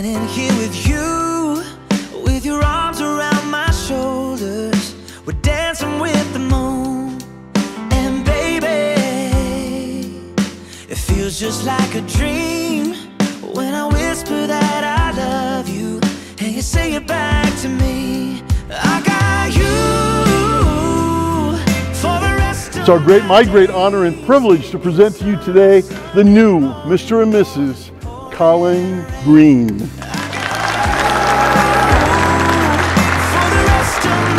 standing here with you With your arms around my shoulders We're dancing with the moon And baby It feels just like a dream When I whisper that I love you And you say it back to me I got you It's our great, my great honor and privilege to present to you today the new Mr. and Mrs. Collin Greene. for the rest of